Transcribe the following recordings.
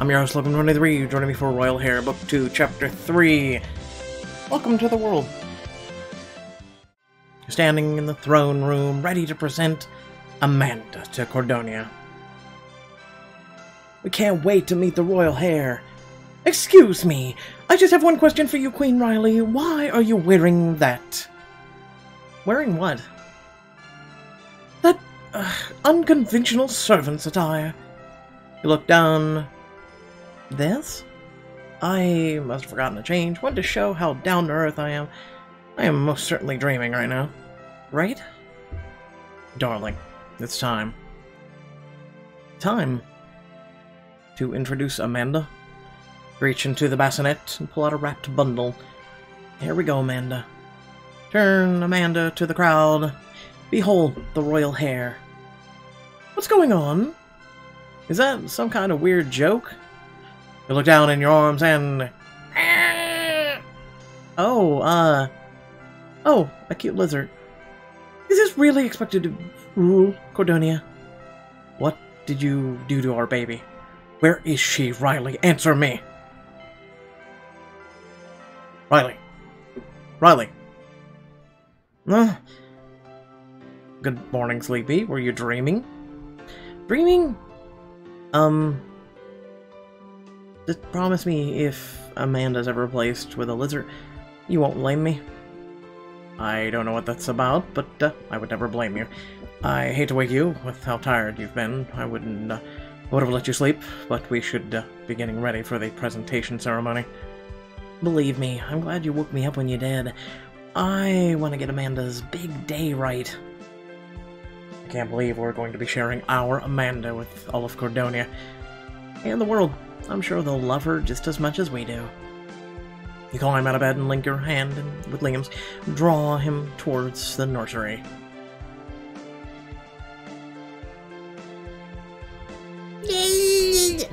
I'm your host, Lokim23, joining me for Royal Heir, Book 2, Chapter 3. Welcome to the world. Standing in the throne room, ready to present Amanda to Cordonia. We can't wait to meet the royal heir. Excuse me, I just have one question for you, Queen Riley. Why are you wearing that? Wearing what? That uh, unconventional servant's attire. You look down. This? I must have forgotten to change. Want to show how down to earth I am. I am most certainly dreaming right now. Right? Darling, it's time. Time to introduce Amanda. Reach into the bassinet and pull out a wrapped bundle. Here we go, Amanda. Turn Amanda to the crowd. Behold the royal heir. What's going on? Is that some kind of weird joke? You look down in your arms and... Oh, uh... Oh, a cute lizard. Is this really expected to rule Cordonia? What did you do to our baby? Where is she, Riley? Answer me! Riley. Riley. Uh, good morning, Sleepy. Were you dreaming? Dreaming? Um... Just promise me if Amanda's ever replaced with a lizard, you won't blame me. I don't know what that's about, but uh, I would never blame you. I hate to wake you with how tired you've been. I wouldn't uh, would have let you sleep, but we should uh, be getting ready for the presentation ceremony. Believe me, I'm glad you woke me up when you did. I want to get Amanda's big day right. I can't believe we're going to be sharing our Amanda with all of Cordonia and the world. I'm sure they'll love her just as much as we do. You climb out of bed and link your hand and, with Liam's, draw him towards the nursery.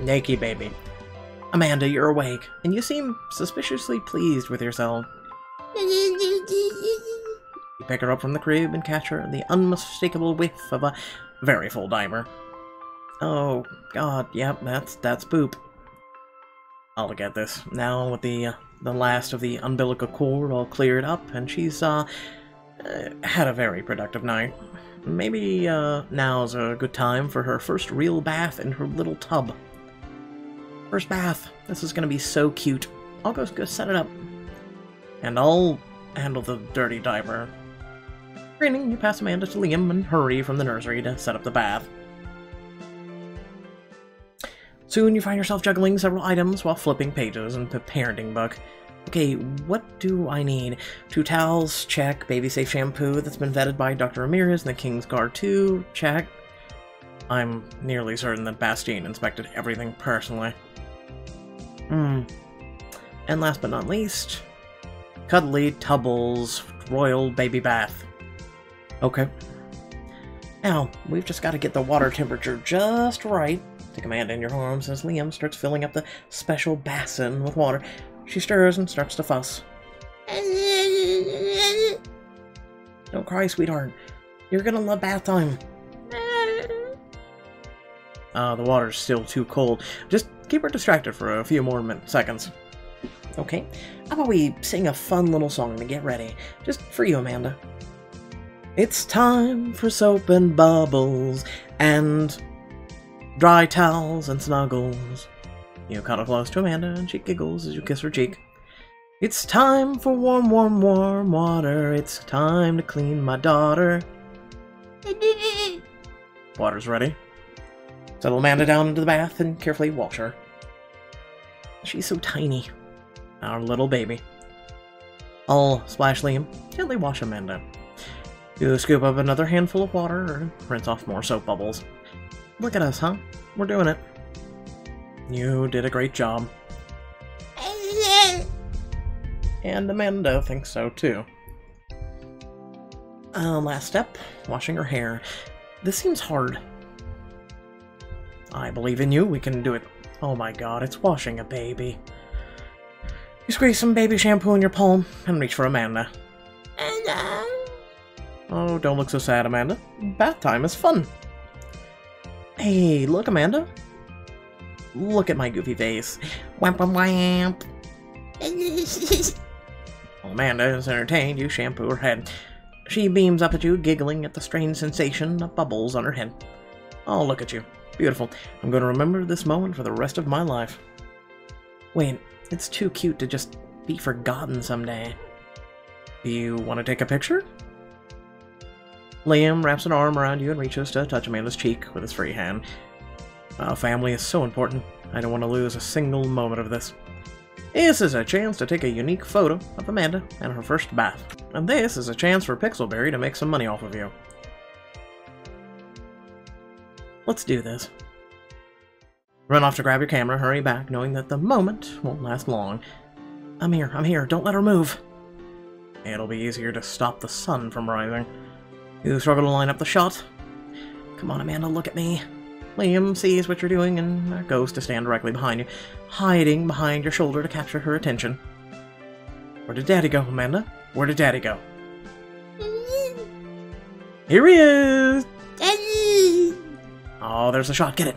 Nakey baby. Amanda, you're awake, and you seem suspiciously pleased with yourself. You pick her up from the crib and catch her in the unmistakable whiff of a very full diaper. Oh, God, yep, that's that's poop. I'll get this. Now with the uh, the last of the umbilical cord all cleared up, and she's uh, uh had a very productive night. Maybe uh, now's a good time for her first real bath in her little tub. First bath. This is gonna be so cute. I'll go, go set it up. And I'll handle the dirty diaper. Grinning, you pass Amanda to Liam and hurry from the nursery to set up the bath. Soon you find yourself juggling several items while flipping pages in the parenting book. Okay, what do I need? Two towels, check. Baby safe shampoo that's been vetted by Dr. Ramirez and the King's Guard 2, check. I'm nearly certain that Bastien inspected everything personally. Hmm. And last but not least, Cuddly Tubble's Royal Baby Bath. Okay. Now, we've just got to get the water temperature just right. Take Amanda in your arms as Liam starts filling up the special basin with water. She stirs and starts to fuss. Don't cry, sweetheart. You're gonna love bath time. Uh, the water's still too cold. Just keep her distracted for a few more seconds. Okay, how about we sing a fun little song to get ready? Just for you, Amanda. It's time for soap and bubbles and dry towels and snuggles. You cuddle close to Amanda and she giggles as you kiss her cheek. It's time for warm, warm, warm water. It's time to clean my daughter. Water's ready. Settle Amanda down into the bath and carefully wash her. She's so tiny. Our little baby. I'll splash Liam, gently wash Amanda. You scoop up another handful of water and rinse off more soap bubbles. Look at us, huh? We're doing it. You did a great job. And Amanda thinks so too. Uh, last step, washing her hair. This seems hard. I believe in you, we can do it. Oh my god, it's washing a baby. You squeeze some baby shampoo in your palm and reach for Amanda. Oh, don't look so sad, Amanda. Bath time is fun. Hey, look, Amanda. Look at my goofy face. Wamp wamp wamp. Amanda is entertained, you shampoo her head. She beams up at you, giggling at the strange sensation of bubbles on her head. Oh, look at you. Beautiful. I'm going to remember this moment for the rest of my life. Wait, it's too cute to just be forgotten someday. Do you want to take a picture? Liam wraps an arm around you and reaches to touch Amanda's cheek with his free hand. Our family is so important. I don't want to lose a single moment of this. This is a chance to take a unique photo of Amanda and her first bath. And this is a chance for Pixelberry to make some money off of you. Let's do this. Run off to grab your camera, hurry back, knowing that the moment won't last long. I'm here, I'm here, don't let her move. It'll be easier to stop the sun from rising. You struggle to line up the shot. Come on, Amanda, look at me. Liam sees what you're doing and goes to stand directly behind you, hiding behind your shoulder to capture her attention. Where did Daddy go, Amanda? Where did Daddy go? Here he is! Daddy! Oh, there's a shot. Get it.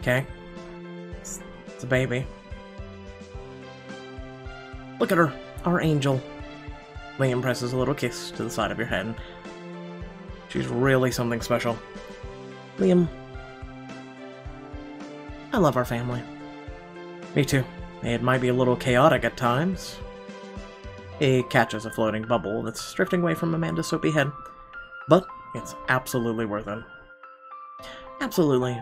Okay. It's, a baby. Look at her. Our angel. Liam presses a little kiss to the side of your head. She's really something special. Liam. I love our family. Me too. It might be a little chaotic at times. He catches a floating bubble that's drifting away from Amanda's soapy head. But it's absolutely worth it. Absolutely.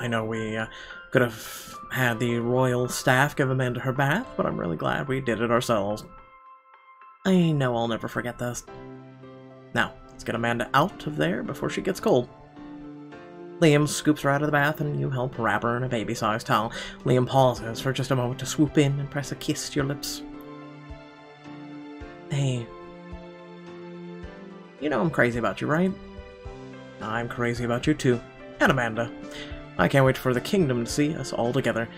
I know we uh, could have had the royal staff give Amanda her bath, but I'm really glad we did it ourselves. I know I'll never forget this. Now, let's get Amanda out of there before she gets cold. Liam scoops her out of the bath and you help wrap her in a baby-sized towel. Liam pauses for just a moment to swoop in and press a kiss to your lips. Hey, you know I'm crazy about you, right? I'm crazy about you too. And Amanda. I can't wait for the kingdom to see us all together.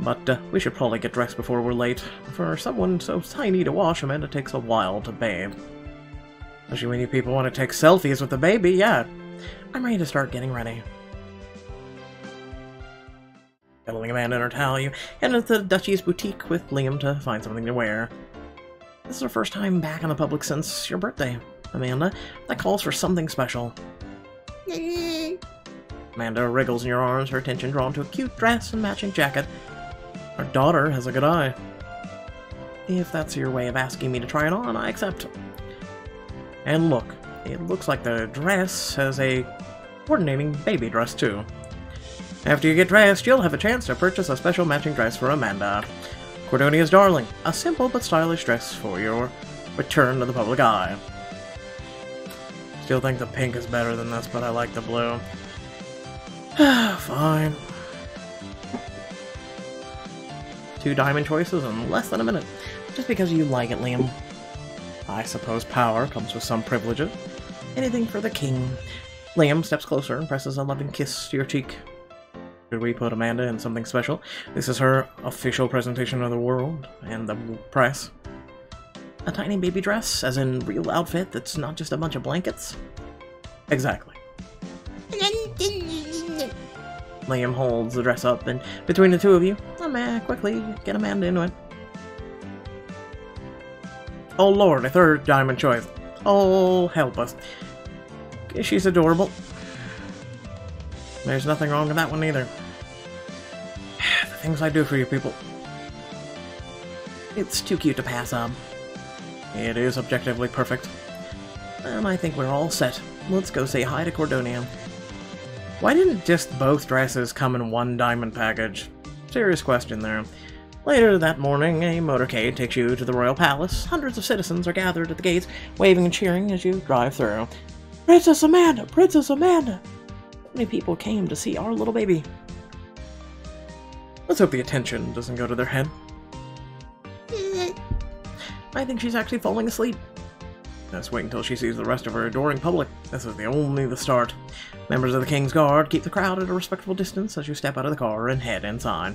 But uh, we should probably get dressed before we're late. For someone so tiny to wash, Amanda takes a while to bathe. Especially when you people want to take selfies with the baby, yeah. I'm ready to start getting ready. Cuddling Amanda in her towel, you head into the Duchy's boutique with Liam to find something to wear. This is our first time back in the public since your birthday. Amanda. That calls for something special. Amanda wriggles in your arms, her attention drawn to a cute dress and matching jacket. Our daughter has a good eye. If that's your way of asking me to try it on, I accept. And look, it looks like the dress has a coordinating baby dress too. After you get dressed, you'll have a chance to purchase a special matching dress for Amanda. Cordonia's Darling, a simple but stylish dress for your return to the public eye. Still think the pink is better than this, but I like the blue. Fine. Two diamond choices in less than a minute. Just because you like it, Liam. I suppose power comes with some privileges. Anything for the king. Liam steps closer and presses a loving kiss to your cheek. Should we put Amanda in something special? This is her official presentation of the world and the press. A tiny baby dress, as in real outfit that's not just a bunch of blankets? Exactly. Liam holds the dress up, and between the two of you, man, quickly get a Amanda into it. Oh lord, a third diamond choice. Oh, help us. She's adorable. There's nothing wrong with that one either. the things I do for you people. It's too cute to pass up. It is objectively perfect. And I think we're all set. Let's go say hi to Cordonia. Why didn't just both dresses come in one diamond package? Serious question there. Later that morning, a motorcade takes you to the royal palace. Hundreds of citizens are gathered at the gates, waving and cheering as you drive through. Princess Amanda! Princess Amanda! Many people came to see our little baby. Let's hope the attention doesn't go to their head. I think she's actually falling asleep. Let's wait until she sees the rest of her adoring public. This is the only the start. Members of the King's Guard keep the crowd at a respectful distance as you step out of the car and head inside.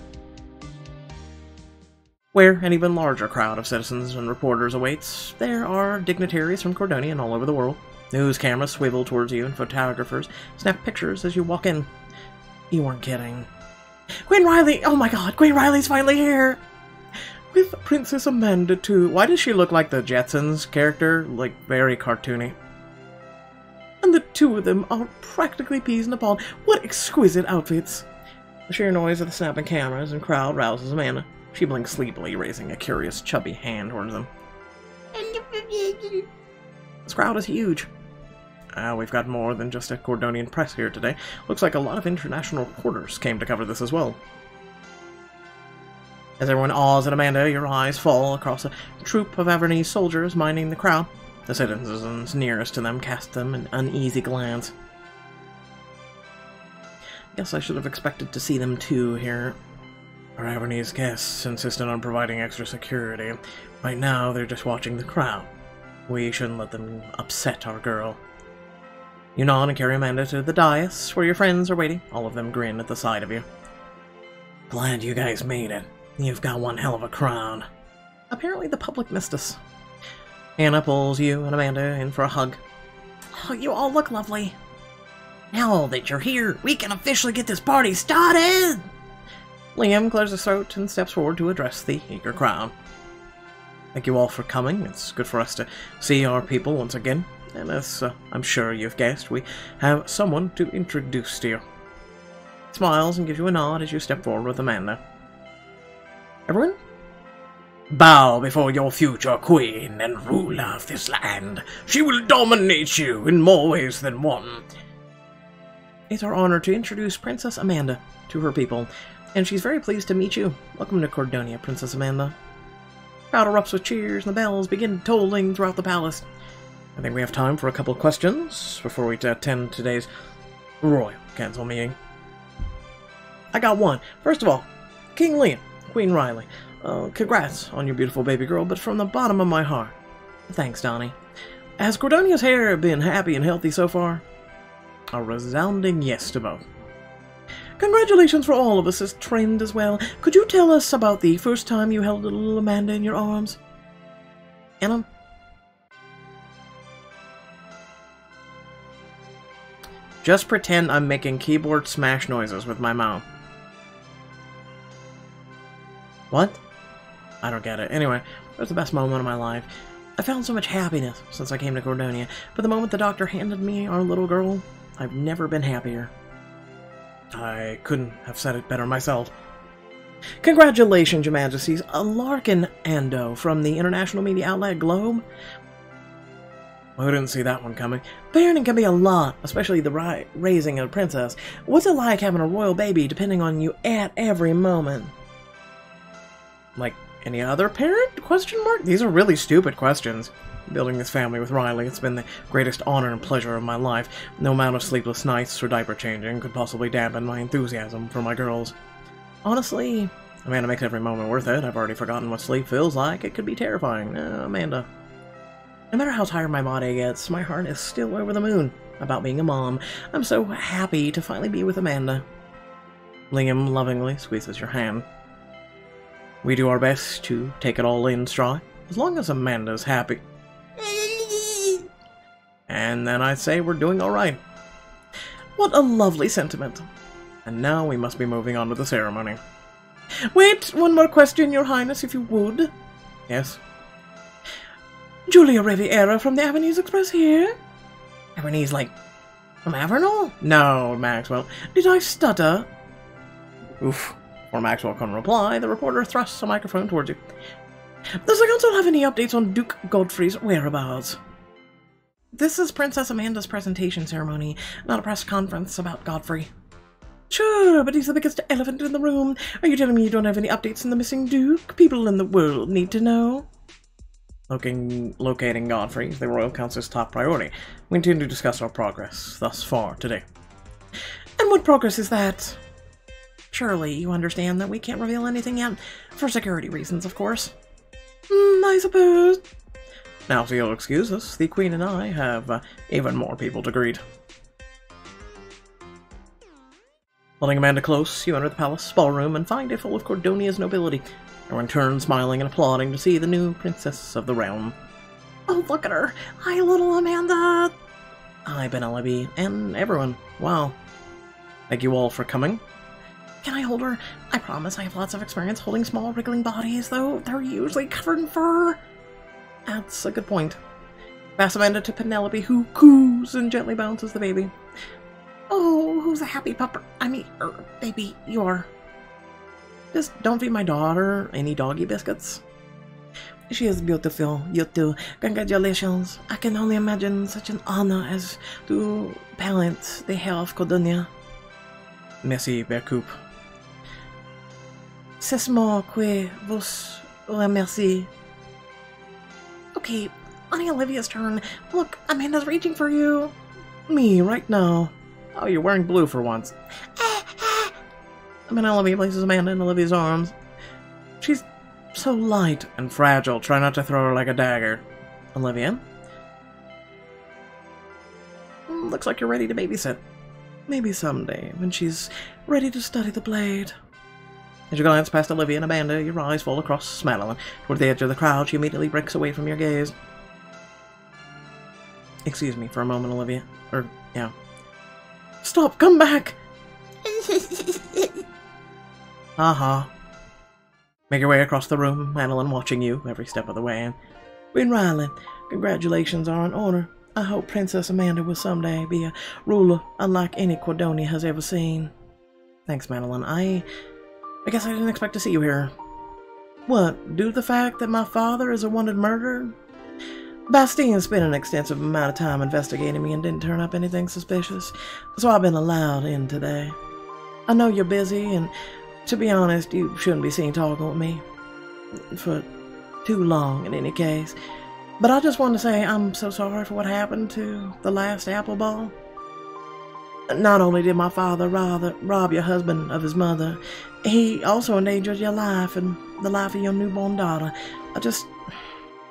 Where an even larger crowd of citizens and reporters awaits, there are dignitaries from Cordonia and all over the world. News cameras swivel towards you, and photographers snap pictures as you walk in. You weren't kidding. Queen Riley! Oh my god, Queen Riley's finally here! With Princess Amanda, too. Why does she look like the Jetsons character? Like, very cartoony. And the two of them are practically peas in a pod. What exquisite outfits! The sheer noise of the snapping cameras and crowd rouses Amanda. She blinks sleepily, raising a curious, chubby hand towards them. This crowd is huge. Uh, we've got more than just a Cordonian press here today. Looks like a lot of international reporters came to cover this as well. As everyone awes at Amanda, your eyes fall across a troop of Avernese soldiers minding the crowd. The citizens nearest to them cast them an uneasy glance. Guess I should have expected to see them too here. Our Avernese guests insisted on providing extra security. Right now, they're just watching the crowd. We shouldn't let them upset our girl. You nod and carry Amanda to the dais, where your friends are waiting. All of them grin at the sight of you. Glad you guys made it. You've got one hell of a crown. Apparently the public missed us. Hana pulls you and Amanda in for a hug. Oh, you all look lovely. Now that you're here, we can officially get this party started! Liam clears his throat and steps forward to address the eager crowd. Thank you all for coming. It's good for us to see our people once again. And as uh, I'm sure you've guessed, we have someone to introduce to you. Smiles and gives you a nod as you step forward with Amanda. Everyone? Bow before your future queen and ruler of this land. She will dominate you in more ways than one. It's our honor to introduce Princess Amanda to her people, and she's very pleased to meet you. Welcome to Cordonia, Princess Amanda. Crowd erupts with cheers, and the bells begin tolling throughout the palace. I think we have time for a couple of questions before we attend today's royal council meeting. I got one. First of all, King Liam, Queen Riley, uh, congrats on your beautiful baby girl, but from the bottom of my heart, thanks, Donnie. Has Cordonia's heir been happy and healthy so far? A resounding yes to both. Congratulations for all of us as trained as well. Could you tell us about the first time you held little Amanda in your arms? Anna? Just pretend I'm making keyboard smash noises with my mouth. What? I don't get it. Anyway, it was the best moment of my life. I found so much happiness since I came to Cordonia, but the moment the doctor handed me our little girl, I've never been happier. I couldn't have said it better myself. Congratulations, Your Majesties. A Larkin Ando from the international media outlet Globe. Well, I didn't see that one coming. Parenting can be a lot, especially the ri raising a princess. What's it like having a royal baby depending on you at every moment? Like any other parent? Question mark? These are really stupid questions. Building this family with Riley, it's been the greatest honor and pleasure of my life. No amount of sleepless nights or diaper changing could possibly dampen my enthusiasm for my girls. Honestly, Amanda makes every moment worth it. I've already forgotten what sleep feels like. It could be terrifying. Uh, Amanda. No matter how tired my body gets, my heart is still over the moon about being a mom. I'm so happy to finally be with Amanda. Liam lovingly squeezes your hand. We do our best to take it all in stride, as long as Amanda's happy. And then I say we're doing alright. What a lovely sentiment. And now we must be moving on to the ceremony. Wait, one more question, Your Highness, if you would. Yes? Julia Riviera from the Avernese Express here? Avernese, like, from Avernal? No, Maxwell. Did I stutter? Oof. Before Maxwell can reply, the reporter thrusts a microphone towards you. Does the council have any updates on Duke Godfrey's whereabouts? This is Princess Amanda's presentation ceremony, not a press conference about Godfrey. Sure, but he's the biggest elephant in the room. Are you telling me you don't have any updates on the missing Duke? People in the world need to know. Looking, locating Godfrey is the Royal Council's top priority. We intend to discuss our progress thus far today. And what progress is that? Surely you understand that we can't reveal anything yet, for security reasons, of course. Hmm, I suppose. Now, if you'll excuse us, the Queen and I have uh, even more people to greet. Holding Amanda close, you enter the palace ballroom and find it full of Cordonia's nobility. Everyone turns smiling and applauding to see the new princess of the realm. Oh, look at her! Hi, little Amanda! Hi, Penelope, and everyone. Wow. Thank you all for coming. Can I hold her? I promise I have lots of experience holding small, wriggling bodies, though they're usually covered in fur. That's a good point. Pass Amanda to Penelope, who coos and gently bounces the baby. Oh, who's a happy pupper? I mean, er, baby, you are. Just don't feed my daughter any doggy biscuits. She is beautiful, you too. Congratulations. I can only imagine such an honor as to parent the heir of Cordonia. Merci, Bercoup. C'est moi que vous remercie. Okay, on Olivia's turn. Look, Amanda's reaching for you. Me, right now. Oh, you're wearing blue for once. Mean, Olivia places Amanda in Olivia's arms. She's so light and fragile. Try not to throw her like a dagger. Olivia? Hmm, looks like you're ready to babysit. Maybe someday, when she's ready to study the blade. As you glance past Olivia and Amanda, your eyes fall across Madeline. Toward the edge of the crowd, she immediately breaks away from your gaze. Excuse me for a moment, Olivia. Or, yeah. Stop! Come back! Aha. Make your way across the room, Madeline watching you every step of the way. Queen Riley, congratulations are in order. I hope Princess Amanda will someday be a ruler unlike any Cordonia has ever seen. Thanks, Madeline. I... I guess I didn't expect to see you here. What, due to the fact that my father is a wanted murderer? Bastien spent an extensive amount of time investigating me and didn't turn up anything suspicious, so I've been allowed in today. I know you're busy, and to be honest, you shouldn't be seen talking with me. For too long, in any case. But I just want to say I'm so sorry for what happened to the last apple ball. Not only did my father rather rob your husband of his mother, he also endangered your life and the life of your newborn daughter. I just...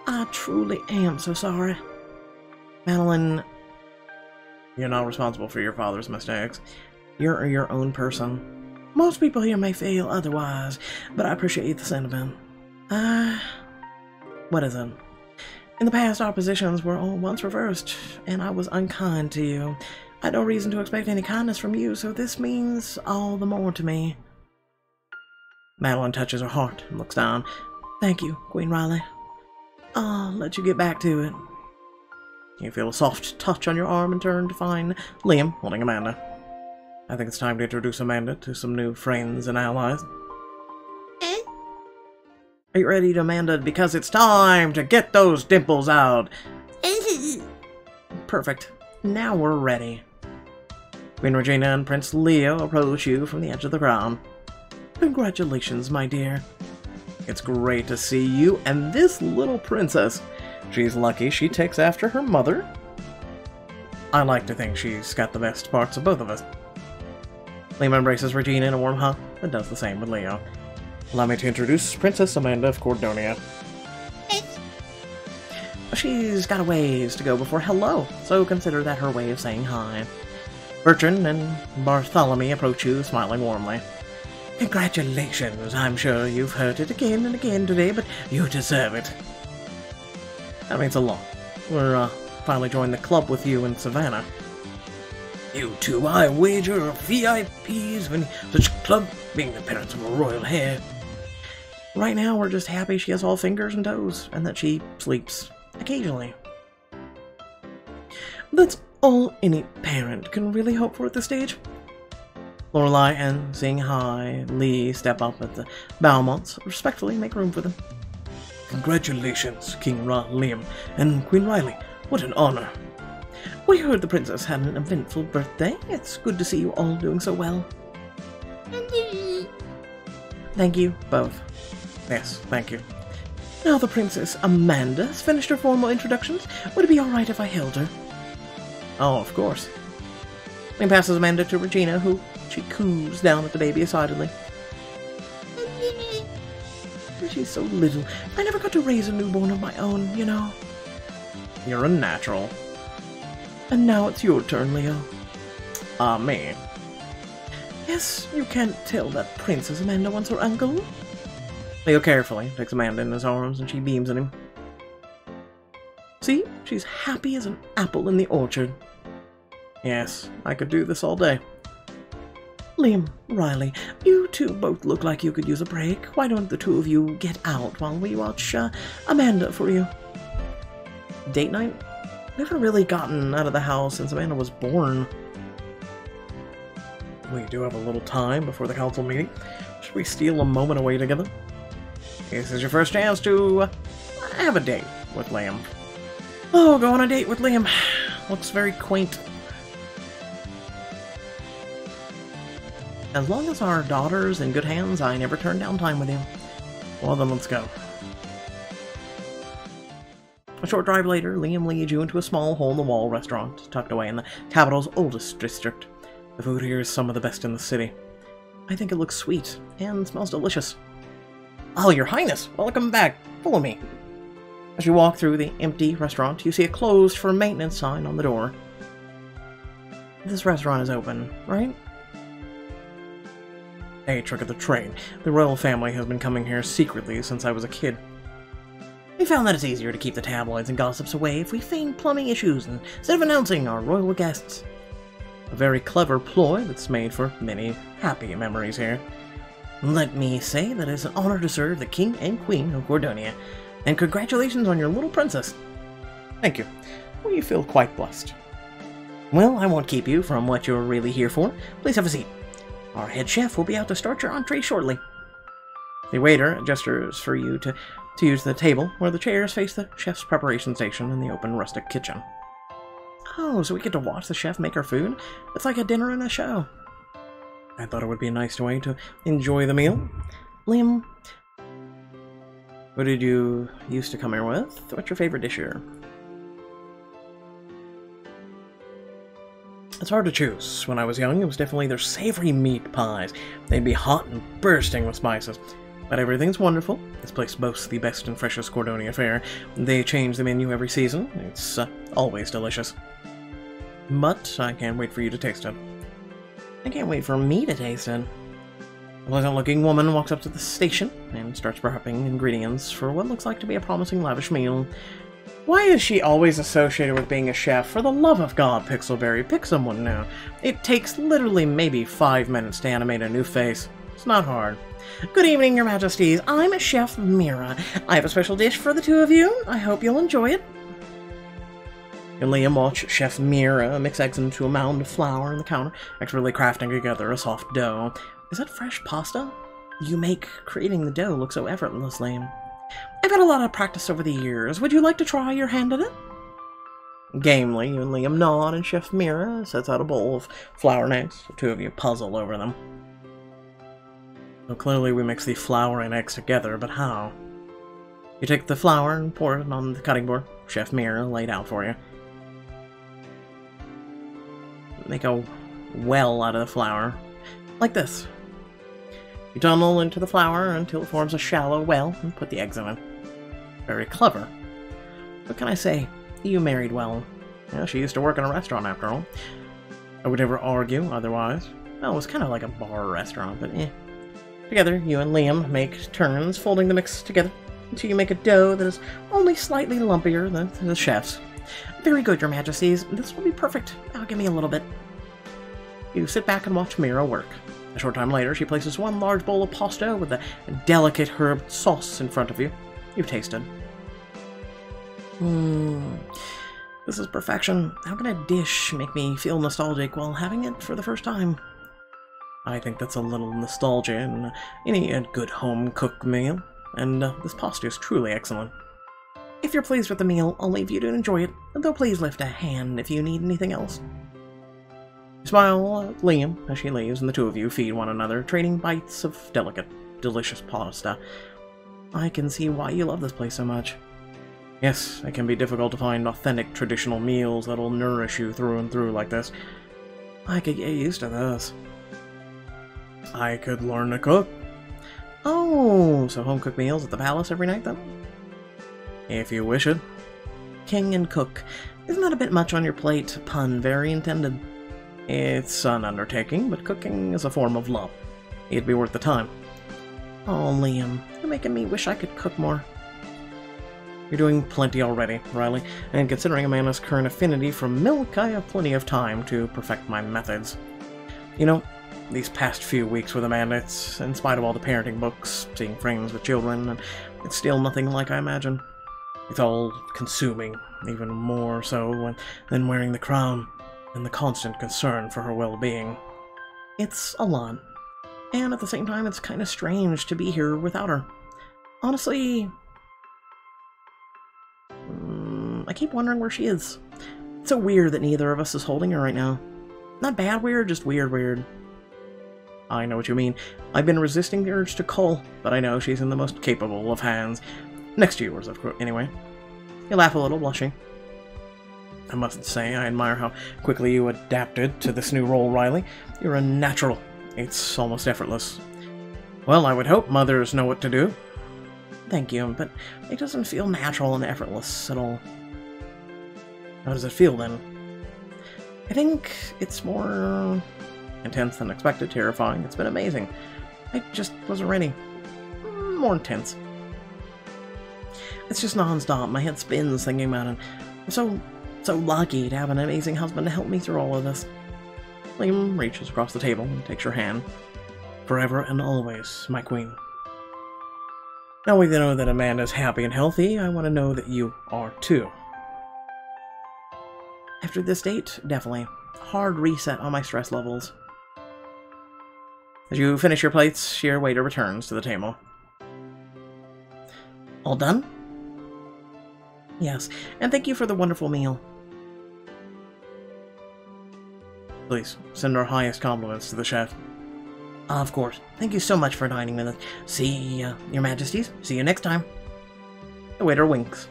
I truly am so sorry. Madeline, you're not responsible for your father's mistakes. You're your own person. Most people here may feel otherwise, but I appreciate the sentiment. Ah, uh, what is it? In the past, our positions were all once reversed, and I was unkind to you. I had no reason to expect any kindness from you, so this means all the more to me. Madeline touches her heart and looks down. Thank you, Queen Riley. I'll let you get back to it. You feel a soft touch on your arm and turn to find Liam holding Amanda. I think it's time to introduce Amanda to some new friends and allies. Eh? Are you ready, Amanda? Because it's time to get those dimples out. Perfect. Now we're ready. Queen Regina and Prince Leo approach you from the edge of the crowd. Congratulations, my dear. It's great to see you and this little princess. She's lucky she takes after her mother. I like to think she's got the best parts of both of us. Liam embraces Regina in a warm hug and does the same with Leo. Allow me to introduce Princess Amanda of Cordonia. She's got a ways to go before hello, so consider that her way of saying hi. Bertrand and Bartholomew approach you, smiling warmly. Congratulations, I'm sure you've heard it again and again today, but you deserve it. That means a lot. We're, uh, finally joined the club with you in Savannah. You two, I wager, are VIPs of any such club, being the parents of a royal heir. Right now, we're just happy she has all fingers and toes, and that she sleeps occasionally. That's all any parent can really hope for at this stage. Lorelei and Sing Hai Lee step up at the Beaumonts, respectfully make room for them. Congratulations, King Ra Liam and Queen Riley. What an honor. We heard the princess had an eventful birthday. It's good to see you all doing so well. Thank you, both. Yes, thank you. Now the Princess Amanda has finished her formal introductions. Would it be alright if I held her? Oh, of course. He passes Amanda to Regina, who she coos down at the baby excitedly. She's so little. I never got to raise a newborn of my own, you know. You're a natural. And now it's your turn, Leo. Ah, uh, me. Yes, you can't tell that Princess Amanda wants her uncle. Leo carefully takes Amanda in his arms and she beams at him. See? She's happy as an apple in the orchard. Yes, I could do this all day. Liam, Riley, you two both look like you could use a break. Why don't the two of you get out while we watch uh, Amanda for you? Date night? Haven't really gotten out of the house since Amanda was born. We do have a little time before the council meeting. Should we steal a moment away together? This is your first chance to uh, have a date with Liam. Oh, go on a date with Liam. Looks very quaint. As long as our daughter's in good hands, I never turn down time with you. Well then, let's go. A short drive later, Liam leads you into a small hole-in-the-wall restaurant tucked away in the capital's oldest district. The food here is some of the best in the city. I think it looks sweet and smells delicious. Oh, your highness! Welcome back! Follow me! As you walk through the empty restaurant, you see a closed for maintenance sign on the door. This restaurant is open, right? A trick of the trade. The royal family has been coming here secretly since I was a kid. We found that it's easier to keep the tabloids and gossips away if we feign plumbing issues instead of announcing our royal guests. A very clever ploy that's made for many happy memories here. Let me say that it's an honor to serve the King and Queen of Cordonia, and congratulations on your little princess. Thank you. We feel quite blessed. Well, I won't keep you from what you're really here for. Please have a seat. Our head chef will be out to start your entree shortly. The waiter gestures for you to, to use the table, where the chairs face the chef's preparation station in the open rustic kitchen. Oh, so we get to watch the chef make our food? It's like a dinner and a show. I thought it would be a nice way to enjoy the meal. Liam, what did you used to come here with? What's your favorite dish here? It's hard to choose. When I was young, it was definitely their savory meat pies. They'd be hot and bursting with spices. But everything's wonderful. This place boasts the best and freshest Cordonia fare. They change the menu every season. It's uh, always delicious. But I can't wait for you to taste it. I can't wait for me to taste it. A pleasant-looking woman walks up to the station and starts prepping ingredients for what looks like to be a promising lavish meal. Why is she always associated with being a chef? For the love of God, Pixelberry, pick someone now. It takes literally maybe five minutes to animate a new face. It's not hard. Good evening, your majesties. I'm Chef Mira. I have a special dish for the two of you. I hope you'll enjoy it. And Liam watch Chef Mira mix eggs into a mound of flour on the counter, expertly crafting together a soft dough. Is that fresh pasta? You make creating the dough look so effortlessly. I've had a lot of practice over the years. Would you like to try your hand at it? Gamely, you and Liam nod, and Chef Mira sets out a bowl of flour and eggs. The two of you puzzle over them. So clearly we mix the flour and eggs together, but how? You take the flour and pour it on the cutting board. Chef Mira laid out for you. Make a well out of the flour. Like this. You tunnel into the flour until it forms a shallow well and put the eggs in it. Very clever. What can I say? You married well. Yeah, she used to work in a restaurant after all. I would never argue otherwise. Well, it was kind of like a bar restaurant, but eh. Together, you and Liam make turns, folding the mix together until you make a dough that is only slightly lumpier than the chef's. Very good, your majesties. This will be perfect. Now give me a little bit. You sit back and watch Mira work. A short time later, she places one large bowl of pasta with a delicate herb sauce in front of you. You taste it. Mmm. This is perfection. How can a dish make me feel nostalgic while having it for the first time? I think that's a little nostalgia in any good home-cooked meal, and uh, this pasta is truly excellent. If you're pleased with the meal, I'll leave you to enjoy it, though please lift a hand if you need anything else. Smile at Liam as she leaves, and the two of you feed one another, trading bites of delicate, delicious pasta. I can see why you love this place so much. Yes, it can be difficult to find authentic traditional meals that'll nourish you through and through like this. I could get used to this. I could learn to cook. Oh, so home cooked meals at the palace every night then? If you wish it. King and cook. Isn't that a bit much on your plate? Pun very intended. It's an undertaking, but cooking is a form of love. It'd be worth the time. Oh, Liam, you're making me wish I could cook more. You're doing plenty already, Riley, and considering Amanda's current affinity for milk, I have plenty of time to perfect my methods. You know, these past few weeks with Amanda, it's, in spite of all the parenting books, seeing friends with children, and it's still nothing like I imagined. It's all consuming, even more so when, than wearing the crown, and the constant concern for her well-being. It's a lot, and at the same time, it's kind of strange to be here without her. Honestly, mm, I keep wondering where she is. It's so weird that neither of us is holding her right now. Not bad weird, just weird weird. I know what you mean. I've been resisting the urge to call, but I know she's in the most capable of hands. Next to yours, of course, anyway. You laugh a little, blushing. I must say, I admire how quickly you adapted to this new role, Riley. You're a natural. It's almost effortless. Well, I would hope mothers know what to do. Thank you, but it doesn't feel natural and effortless at all. How does it feel, then? I think it's more intense than expected, terrifying. It's been amazing. I just wasn't ready. Mm, more intense. It's just non-stop. My head spins thinking about it. So, so lucky to have an amazing husband to help me through all of this. Liam reaches across the table and takes your hand. Forever and always, my queen. Now we know that Amanda's happy and healthy, I want to know that you are too. After this date, definitely. Hard reset on my stress levels. As you finish your plates, your waiter returns to the table. All done? Yes, and thank you for the wonderful meal. Please, send our highest compliments to the chef. Of course. Thank you so much for dining with us. See, uh, your majesties. See you next time. The waiter winks.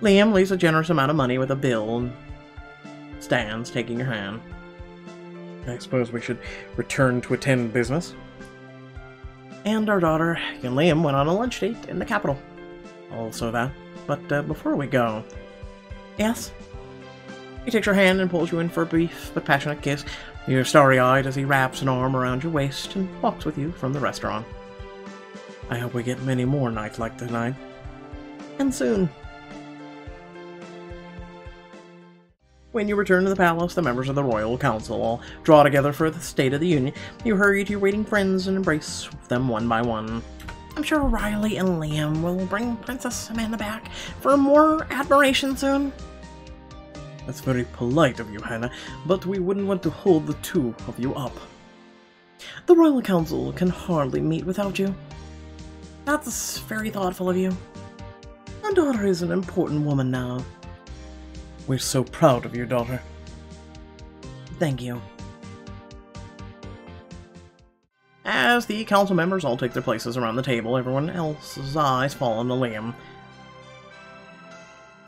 Liam leaves a generous amount of money with a bill and stands, taking your hand. I suppose we should return to attend business. And our daughter and Liam went on a lunch date in the capital. Also that. But uh, before we go... Yes? He takes your hand and pulls you in for a brief but passionate kiss. You're starry-eyed as he wraps an arm around your waist and walks with you from the restaurant. I hope we get many more nights like tonight. And soon. When you return to the palace, the members of the Royal Council all draw together for the State of the Union. You hurry to your waiting friends and embrace them one by one. I'm sure Riley and Liam will bring Princess Amanda back for more admiration soon. That's very polite of you, Hana, but we wouldn't want to hold the two of you up. The Royal Council can hardly meet without you. That's very thoughtful of you. My daughter is an important woman now. We're so proud of your daughter. Thank you. As the council members all take their places around the table, everyone else's eyes fall on the Liam.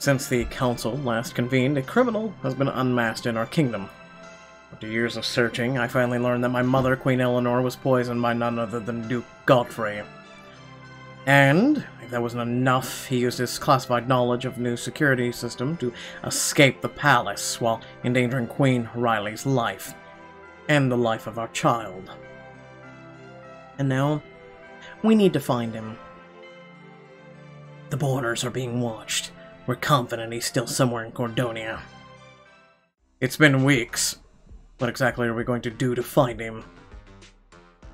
Since the council last convened, a criminal has been unmasked in our kingdom. After years of searching, I finally learned that my mother, Queen Eleanor, was poisoned by none other than Duke Godfrey. And, if that wasn't enough, he used his classified knowledge of new security system to escape the palace while endangering Queen Riley's life. And the life of our child. And now, we need to find him. The borders are being watched. We're confident he's still somewhere in Cordonia. It's been weeks. What exactly are we going to do to find him?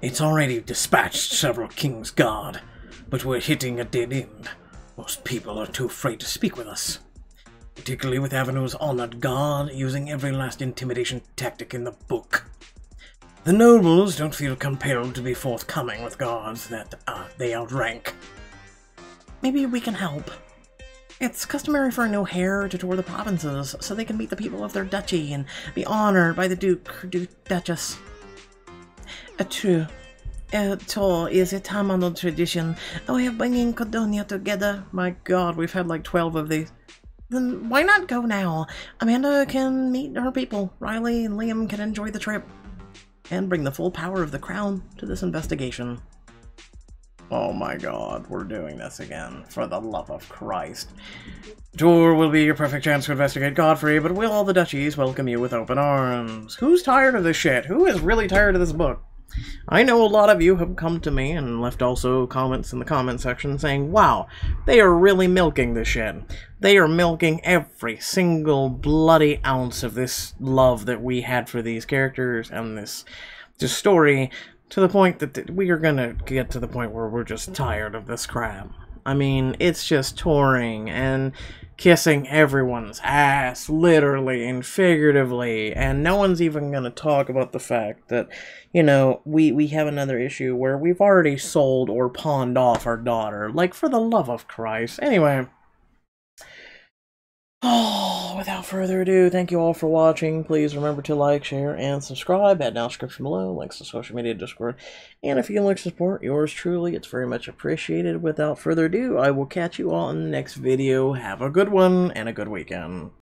It's already dispatched several King's Guard, but we're hitting a dead end. Most people are too afraid to speak with us. Particularly with Avernese honored guard using every last intimidation tactic in the book. The nobles don't feel compelled to be forthcoming with guards that uh, they outrank. Maybe we can help. It's customary for a new heir to tour the provinces so they can meet the people of their duchy and be honored by the Duke or Duke Duchess. A true. A tour is a time-honored tradition, a way of bringing Cordonia together. My god, we've had like 12 of these. Then why not go now? Amanda can meet her people. Riley and Liam can enjoy the trip. And bring the full power of the crown to this investigation. Oh my god, we're doing this again. For the love of Christ. Tour will be your perfect chance to investigate Godfrey, but will all the duchies welcome you with open arms? Who's tired of this shit? Who is really tired of this book? I know a lot of you have come to me and left also comments in the comment section saying, wow, they are really milking this shit. They are milking every single bloody ounce of this love that we had for these characters and this, this story to the point that we are gonna get to the point where we're just tired of this crap. I mean, it's just touring and kissing everyone's ass, literally and figuratively, and no one's even going to talk about the fact that, you know, we, we have another issue where we've already sold or pawned off our daughter. Like, for the love of Christ. Anyway. Oh, without further ado, thank you all for watching. Please remember to like, share, and subscribe. Add now description below, links to social media, Discord, and if you'd like support yours truly, it's very much appreciated. Without further ado, I will catch you all in the next video. Have a good one, and a good weekend.